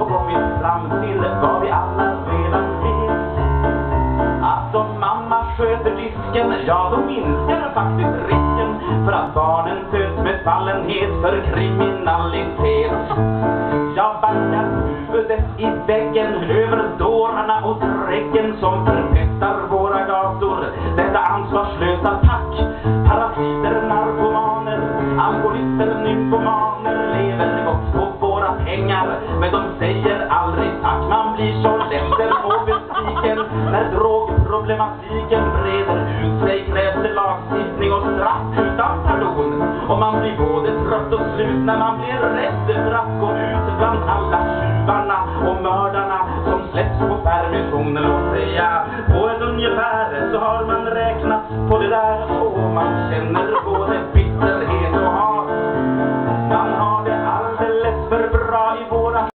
och kommit fram till vad vi alla redan vet. Att om mamma sköter disken, ja då minskar faktiskt risken för att barnen föds med fallenhet för kriminalitet. Jag bankar huvudet i väggen över dårarna och dräggen som förpestar våra gator. Detta ansvarslösa pack, parasiter, narkomaner, alkoholister, nymfomaner men de säger aldrig tack, man blir så ledsen och besviken när drogproblematiken breder ut sig. Krävs det lagstiftning och straff utan pardon. Och man blir både trött och slut när man blir rädd för att gå ut bland alla tjuvarna och mördarna som släpps på permission. Låt säga, på ett ungefär så har man räknat på det där och man känner på.